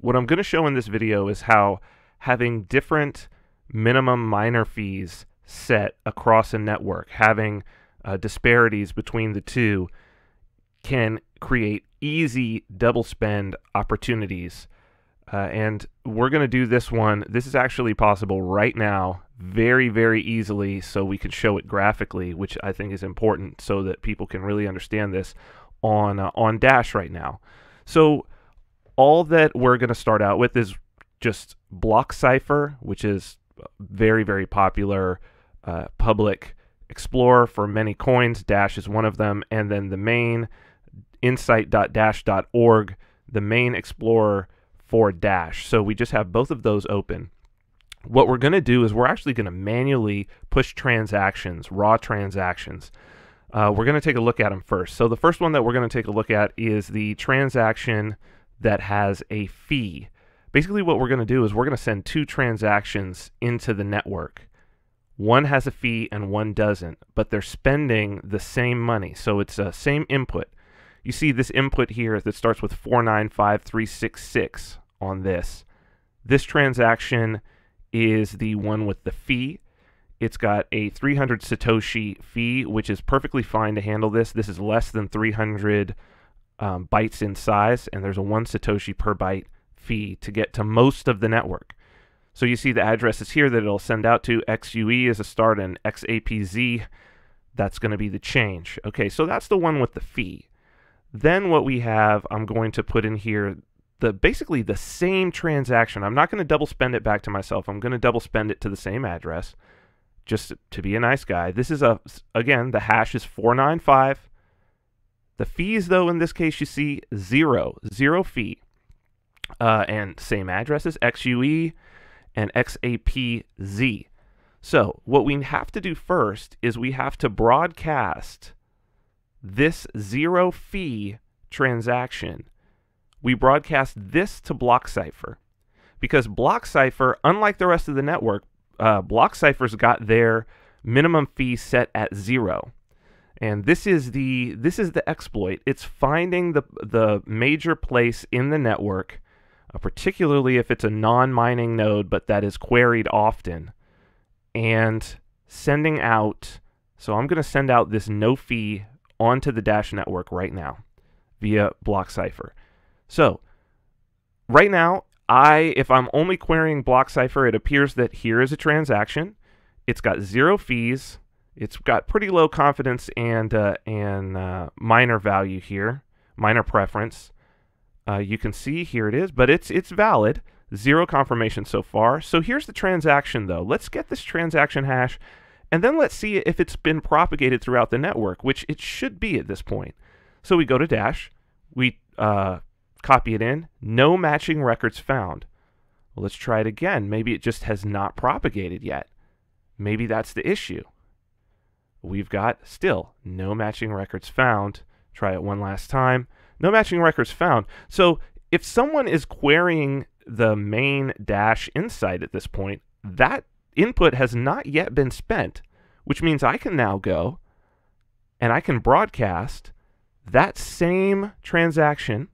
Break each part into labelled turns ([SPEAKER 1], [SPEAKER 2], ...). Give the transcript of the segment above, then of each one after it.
[SPEAKER 1] what I'm going to show in this video is how having different minimum miner fees set across a network, having uh, disparities between the two, can create easy double spend opportunities. Uh, and we're going to do this one. This is actually possible right now, very, very easily, so we can show it graphically, which I think is important so that people can really understand this on, uh, on Dash right now. So, all that we're going to start out with is just BlockCypher, which is very, very popular uh, public explorer for many coins. Dash is one of them. And then the main insight.dash.org, the main explorer for Dash. So we just have both of those open. What we're going to do is we're actually going to manually push transactions, raw transactions. Uh, we're going to take a look at them first. So the first one that we're going to take a look at is the transaction that has a fee. Basically, what we're going to do is we're going to send two transactions into the network. One has a fee and one doesn't, but they're spending the same money. So it's the uh, same input. You see this input here that starts with 495366 on this. This transaction is the one with the fee. It's got a 300 Satoshi fee, which is perfectly fine to handle this. This is less than 300 um, bytes in size, and there's a 1 Satoshi per byte fee to get to most of the network. So you see the addresses here that it'll send out to. XUE is a start and XAPZ, that's going to be the change. Okay, so that's the one with the fee. Then what we have, I'm going to put in here the basically the same transaction. I'm not going to double spend it back to myself. I'm going to double spend it to the same address just to be a nice guy. This is a again, the hash is 495. The fees though in this case you see zero, zero fee. Uh, and same addresses XUE and XAPZ. So, what we have to do first is we have to broadcast this zero fee transaction, we broadcast this to BlockCypher because BlockCypher, unlike the rest of the network, uh, BlockCypher's got their minimum fee set at zero. And this is the this is the exploit. It's finding the the major place in the network, uh, particularly if it's a non-mining node, but that is queried often, and sending out. So I'm going to send out this no fee onto the Dash network right now via BlockCypher. So right now, I if I'm only querying BlockCypher, it appears that here is a transaction. It's got zero fees. It's got pretty low confidence and uh, and uh, miner value here, miner preference. Uh, you can see here it is, but it's it's valid. Zero confirmation so far. So here's the transaction though. Let's get this transaction hash and then let's see if it's been propagated throughout the network, which it should be at this point. So we go to Dash, we uh, copy it in, no matching records found. Well, let's try it again. Maybe it just has not propagated yet. Maybe that's the issue. We've got still no matching records found. Try it one last time. No matching records found. So if someone is querying the main Dash insight at this point, that input has not yet been spent, which means I can now go and I can broadcast that same transaction,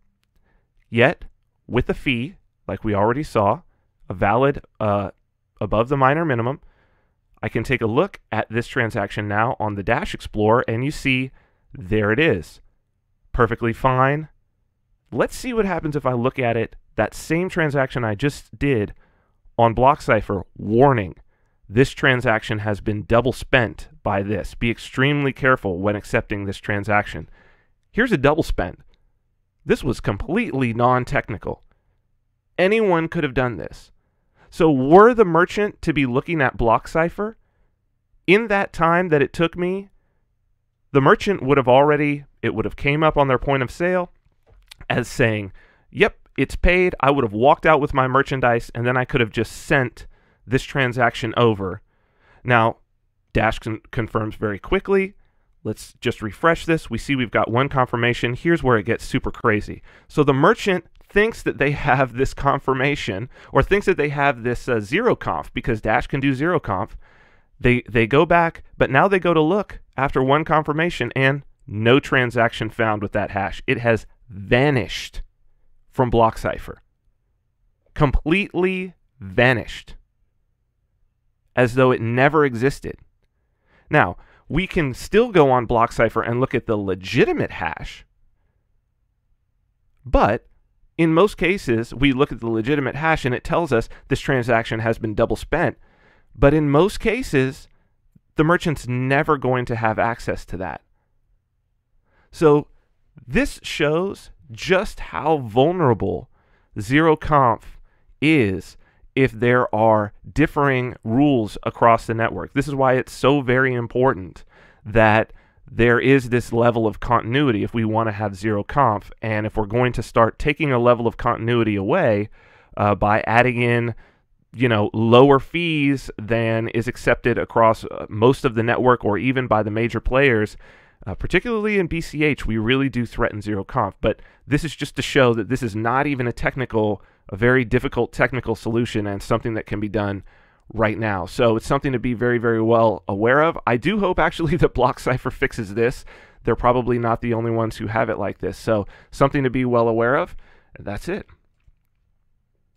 [SPEAKER 1] yet with a fee, like we already saw, a valid uh, above the miner minimum. I can take a look at this transaction now on the Dash Explorer, and you see there it is. Perfectly fine. Let's see what happens if I look at it, that same transaction I just did on BlockCypher. Warning this transaction has been double spent by this. Be extremely careful when accepting this transaction. Here's a double spend. This was completely non technical. Anyone could have done this. So, were the merchant to be looking at BlockCypher in that time that it took me, the merchant would have already, it would have came up on their point of sale as saying, yep, it's paid. I would have walked out with my merchandise and then I could have just sent this transaction over. Now, Dash con- confirms very quickly. Let's just refresh this. We see we've got one confirmation. Here's where it gets super crazy. So the merchant thinks that they have this confirmation or thinks that they have this uh, zero conf because Dash can do zero conf. They they go back, but now they go to look after one confirmation and no transaction found with that hash. It has vanished from BlockCypher. completely vanished as though it never existed. Now, we can still go on BlockCypher and look at the legitimate hash, but in most cases, we look at the legitimate hash and it tells us this transaction has been double spent. But in most cases, the merchant's never going to have access to that. So this shows just how vulnerable ZeroConf is if there are differing rules across the network. This is why it's so very important that there is this level of continuity if we want to have ZeroConf. And if we're going to start taking a level of continuity away uh, by adding in you know lower fees than is accepted across uh, most of the network or even by the major players uh, particularly in BCH we really do threaten ZeroConf but this is just to show that this is not even a technical a very difficult technical solution and something that can be done right now. So it's something to be very, very well aware of. I do hope actually that BlockCypher fixes this. They're probably not the only ones who have it like this. So something to be well aware of. And that's it.